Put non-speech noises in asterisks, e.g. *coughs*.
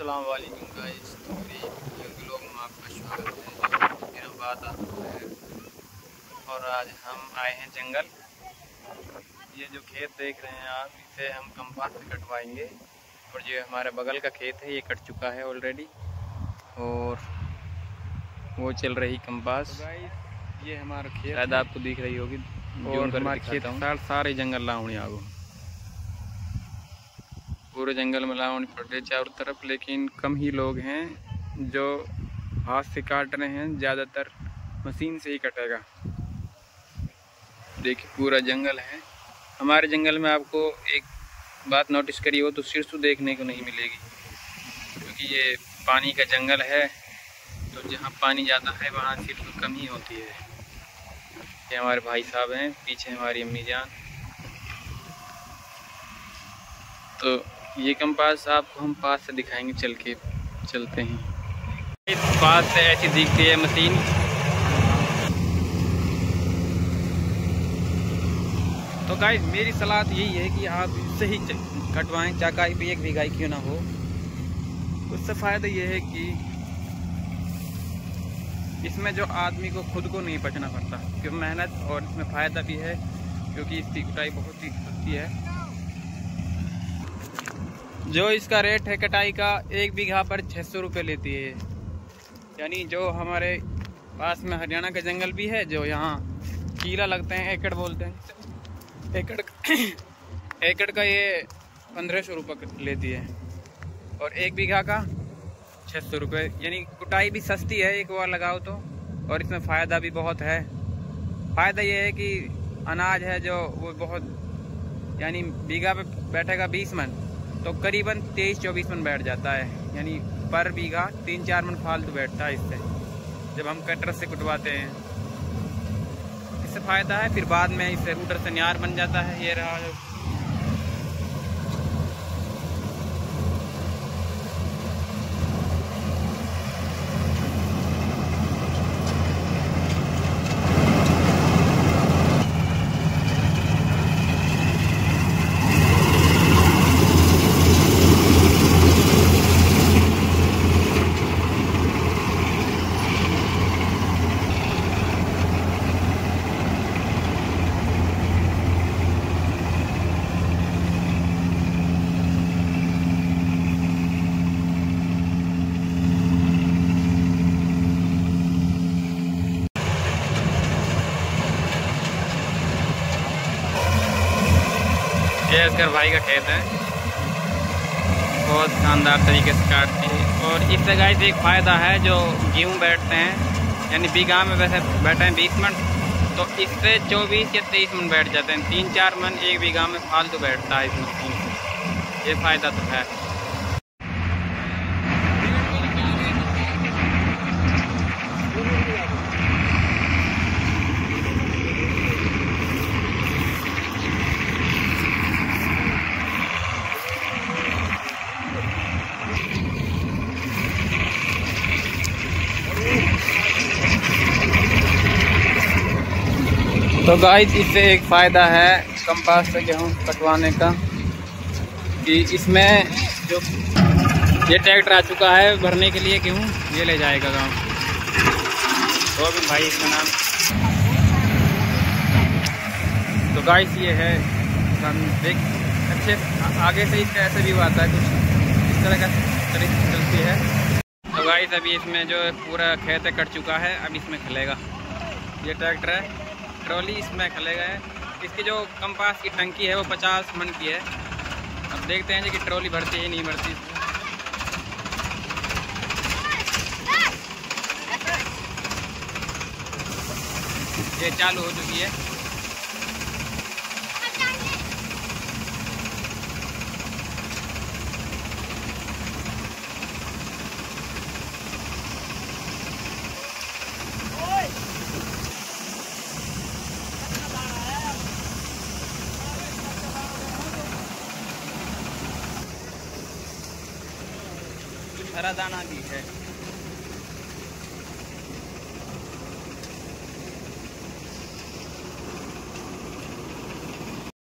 अस्सलाम वालेकुम गाइस तो मेरी ब्लॉग में आपका स्वागत है दिनों बाद है और आज हम आए हैं जंगल। ये जो खेत देख रहे हैं आप इसे हम कंपास से कटवाएँगे। और ये हमारे बगल का खेत है ये कट चुका है ऑलरेडी और वो चल रही कंपास। तो ये हमारा खेत शायद आपको दिख रही होगी और हमारे खेत सारे जंगल लावणी आगो पूरे जंगल में पड़ रही चारों तरफ़, लेकिन कम ही लोग हैं जो हाथ से काट रहे हैं, ज़्यादातर मशीन से ही कटेगा। देखिए, पूरा जंगल है। हमारे जंगल में आपको एक बात नोटिस करी हो तो सिरसू देखने को नहीं मिलेगी, क्योंकि ये पानी का जंगल है तो जहाँ पानी ज़्यादा है, वहाँ सिरसू कम ही होती है। ये हमारे भाई साहब हैं, पीछे हमारी अम्मी जान। तो ये कंपास आपको हम पास से दिखाएँगे चल के, चलते हैं। इस पास से ऐसी दिखती है मशीन। तो गाइस मेरी सलाह तो यही है कि आप इससे ही कटवाएँ, चाकाई भी एक बिगाई क्यों ना हो। उससे फ़ायदा ये है कि इसमें जो आदमी को खुद को नहीं बचना पड़ता, क्योंकि मेहनत और इसमें फ़ायदा भी है, क्योंकि इसकी कटाई बहुत ही सस्ती है। जो इसका रेट है कटाई का, एक बीघा पर छः सौ रुपये लेती है यानी जो हमारे पास में हरियाणा का जंगल भी है, जो यहाँ कीला लगते हैं, एकड़ बोलते हैं। एकड़ *coughs* एकड़ का ये पंद्रह सौ रुपये लेती है। और एक बीघा का छः सौ रुपये। यानी कुटाई भी सस्ती है, एक बार लगाओ तो। और इसमें फ़ायदा भी बहुत है। फ़ायदा ये है कि अनाज है जो वो बहुत, यानी बीघा पे बैठेगा बीस मन। तो करीबन तेईस चौबीस मन बैठ जाता है। यानी पर बीघा तीन चार मन फालतू बैठता है इससे। जब हम कटर से कुटवाते हैं। इससे फ़ायदा है, फिर बाद में इससे रूटर से न्यार बन जाता है। ये रहा ये असगर भाई का खेत है। बहुत शानदार तरीके से काटते हैं और इससे गाय एक फ़ायदा है जो गेहूँ बैठते हैं, यानी बीघा में वैसे बैठे हैं बीस मिनट तो इससे चौबीस या तेईस मिनट बैठ जाते हैं। तीन चार मन एक बीघा में फालतू बैठता है इस मशीन से। ये फ़ायदा तो है। तो गाइस इससे एक फ़ायदा है कंपास से गेहूँ कटवाने का, कि इसमें जो ये ट्रैक्टर आ चुका है, भरने के लिए गेहूँ ये ले जाएगा गाँव। तो भी भाई इसका नाम। तो गाइस ये है देख, अच्छे, आगे से इसका ऐसे भी आता है, कुछ इस तरह का तरीके चलती है। तो गाइस अभी इसमें जो पूरा खेत है कट चुका है, अब इसमें खलेगा। ये ट्रैक्टर है। ट्रॉली इसमें खले गए इसकी जो कंपास की टंकी है, वो पचास मन की है। अब देखते हैं कि ट्रॉली भरती है नहीं भरती। ये चालू हो चुकी है। हरा दाना भी है।